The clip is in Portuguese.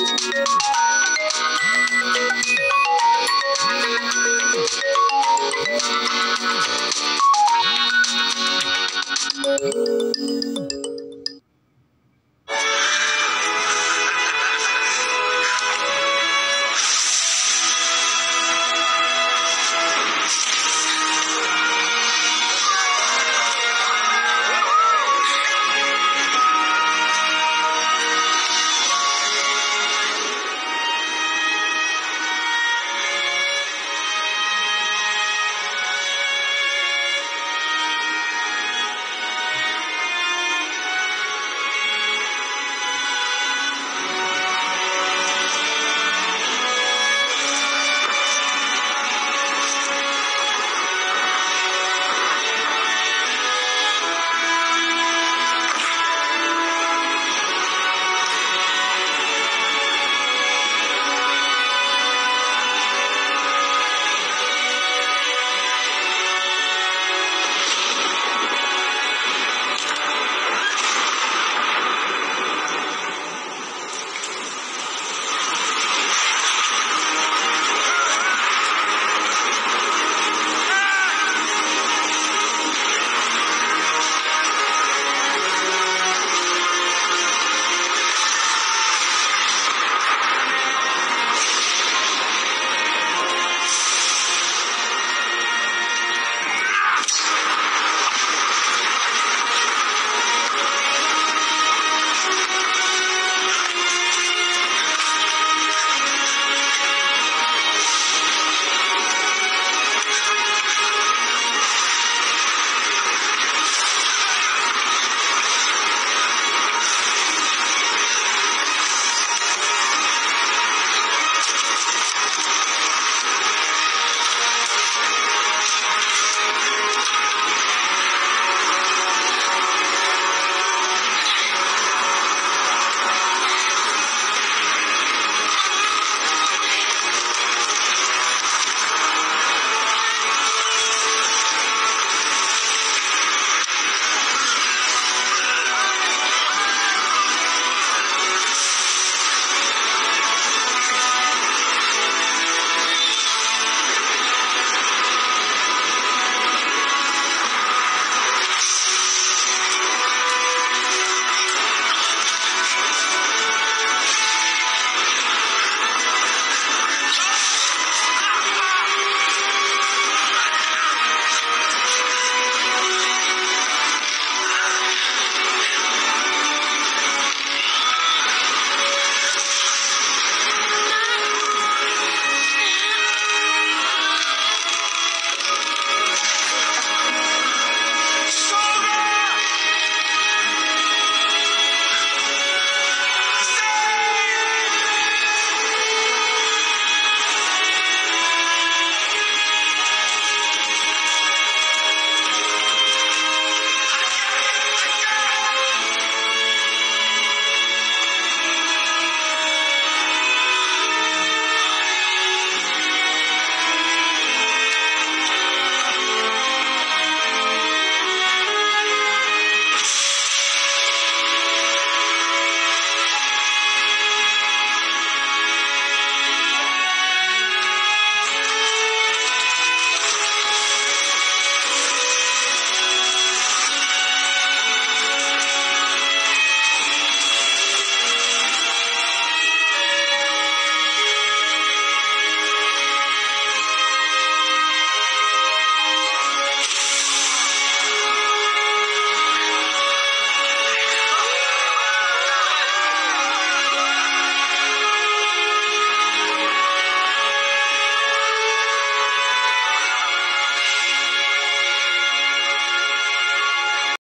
Música